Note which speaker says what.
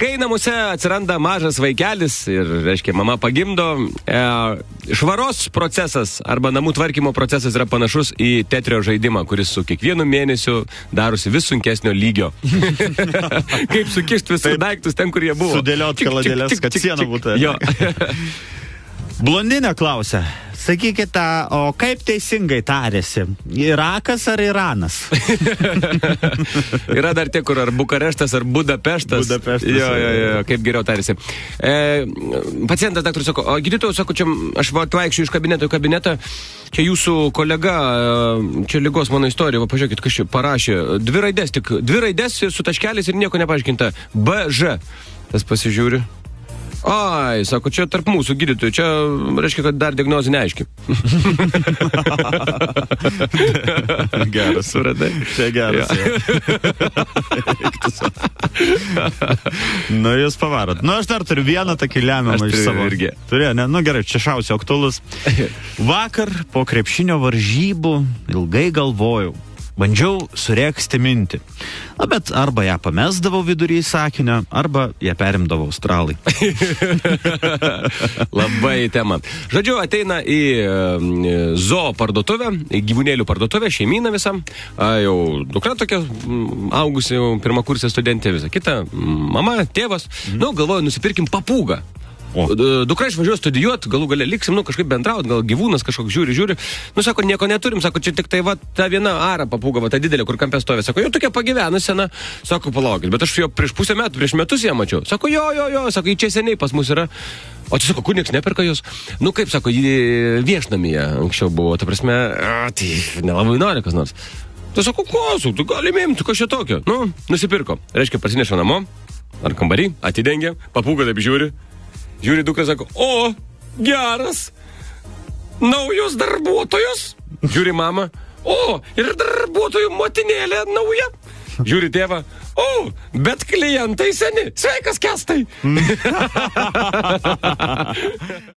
Speaker 1: Kai namuose atsiranda mažas vaikelis ir, reiškia, mama pagimdo, e, švaros procesas arba namų tvarkymo procesas yra panašus į tetrio žaidimą, kuris su kiekvienu mėnesiu darosi vis sunkesnio lygio. Kaip sukišti visus daiktus ten, kur jie buvo.
Speaker 2: Sudėliot
Speaker 1: Čik, čik,
Speaker 2: kaladėles,
Speaker 1: čik,
Speaker 2: kad siena būtų.
Speaker 1: Jo.
Speaker 2: Blondinė klausia. Sakykite, o kaip teisingai tarėsi? Irakas ar Iranas?
Speaker 1: Yra dar tie, kur ar Bukareštas, ar Budapeštas.
Speaker 2: Budapeštas,
Speaker 1: Jo, jo,
Speaker 2: jo,
Speaker 1: kaip geriau tarėsi. E, pacientas daktarui sako, o gydytojau, sako, čia aš va, vaikščiu iš kabineto į kabinetą, čia jūsų kolega, e, čia lygos mano istorija, va, pažiūrėkit, kas čia parašė. Dvi raidės, tik dvi raidės su taškeliais ir nieko nepaaiškinta. BŽ. Tas pasižiūri. Ai, sako, čia tarp mūsų gydytojų, čia reiškia, kad dar diagnozė neaiški.
Speaker 2: Geras.
Speaker 1: Suradai?
Speaker 2: Čia geras.
Speaker 1: Jo.
Speaker 2: nu, jūs pavarot. Nu, aš dar turiu vieną tokį lemiamą iš savo.
Speaker 1: irgi.
Speaker 2: Turėjo, ne? Nu gerai, čia šausiu aktualus. Vakar po krepšinio varžybų ilgai galvojau. Bandžiau sureksti mintį. Na, bet arba ją pamesdavau vidury sakinio, arba ją perimdavo australai.
Speaker 1: Labai į temą. Žodžiu, ateina į e, zoo parduotuvę, į gyvūnėlių parduotuvę, šeimyną visam. A, jau dukra tokia mm, augusi, kursę studentė, visa kita. mm, Mama, tėvas. Mhm. Nu, galvoju, nusipirkim papūgą.
Speaker 2: O.
Speaker 1: D- Dukra išvažiuos studijuoti, galų galę liksim, nu kažkaip bendrauti, gal gyvūnas kažkoks žiūri, žiūri. Nu, sako, nieko neturim, sako, čia tik tai va ta viena ara papūga, va ta didelė, kur kampė stovi. Sako, jau tokia pagyvenusi sena. Sako, palaukit, bet aš jo prieš pusę metų, prieš metus ją mačiau. Sako, jo, jo, jo, sako, čia seniai pas mus yra. O tai sako, kur nieks neperka jos. Nu, kaip sako, ji viešnamyje anksčiau buvo, ta prasme, a, tai nelabai nori kas nors. Tai sako, ko, su, tu gali imti, kas čia tokio. Nu, nusipirko. Reiškia, parsineša namo, ar kambarį, atidengė, papūga taip žiūri. Žiūri dukra, sako, o, geras, naujos darbuotojos. Žiūri mama, o, ir darbuotojų motinėlė nauja. Žiūri tėvą, o, bet klientai seni. Sveikas, kestai.